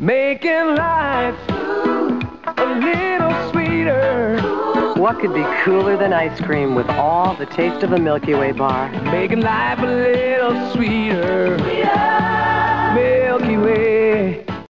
Making life a little sweeter. What could be cooler than ice cream with all the taste of a Milky Way bar? Making life a little sweeter. sweeter. Milky Way.